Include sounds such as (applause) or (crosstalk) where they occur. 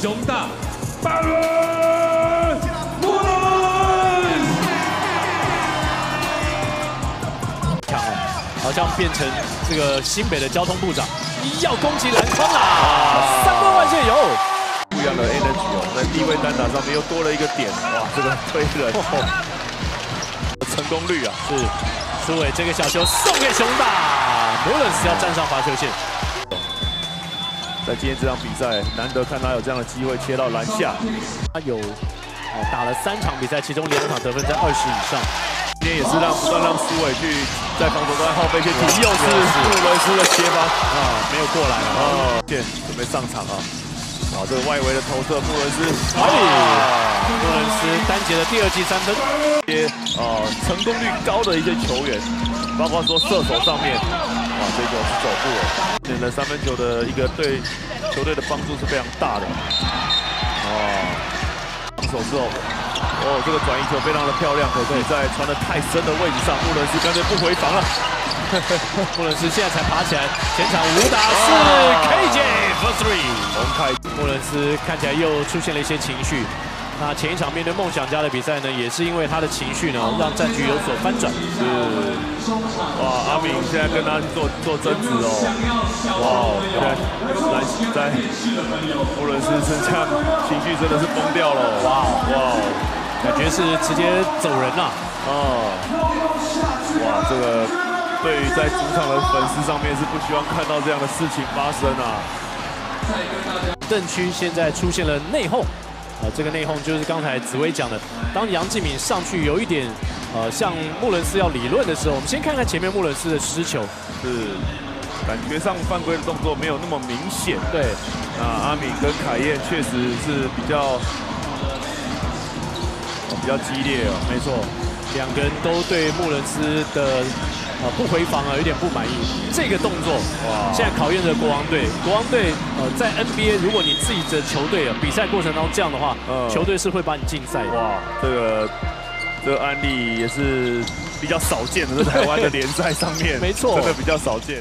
熊大，巴伦，穆伦，强哦，好像变成这个新北的交通部长，要攻击篮筐啦！三分外线有，不一样的 energy 哦，在低位单打上面又多了一个点，哇，这个推人，(laughs) 成功率啊，是。苏伟这个小球送给熊大，穆伦斯要站上罚球线。在今天这场比赛，难得看他有这样的机会切到篮下，他有哦打了三场比赛，其中两场得分在二十以上。今天也是让不断让苏伟去在防守端耗费一些体力，又是布伦斯的切防啊，没有过来了啊，现准备上场啊，啊，这个外围的投射，穆伦斯，哎，穆伦斯单节的第二季三分，一些啊成功率高的一些球员，包括说射手上面，哇，这个是走步了，选了三分球的一个对球队的帮助是非常大的，哦，防守之后。哦，这个转移球非常的漂亮，可是，在传的太深的位置上，穆伦斯干脆不回防了。(laughs) 穆伦斯现在才爬起来，前场五打四，KJ for three，红开。穆伦斯看起来又出现了一些情绪。那前一场面对梦想家的比赛呢，也是因为他的情绪呢，让战局有所翻转。是，哇，阿敏现在跟他做做争执哦。哇，在在穆伦斯身上情绪真的是崩掉了。哇哇，感觉是直接走人了。哦，哇，这个对于在主场的粉丝上面是不希望看到这样的事情发生啊。邓区现在出现了内讧。啊，这个内讧就是刚才紫薇讲的，当杨继敏上去有一点，呃，向穆伦斯要理论的时候，我们先看看前面穆伦斯的失球，是感觉上犯规的动作没有那么明显。对，那阿敏跟凯燕确实是比较比较激烈哦，没错，两个人都对穆伦斯的。啊，不回防啊，有点不满意。这个动作哇，现在考验着国王队。国王队呃，在 NBA，如果你自己的球队啊，比赛过程当中这样的话，球队是会把你禁赛的。哇，这个这个案例也是比较少见的，在台湾的 (laughs) 联赛上面，没错，真的比较少见。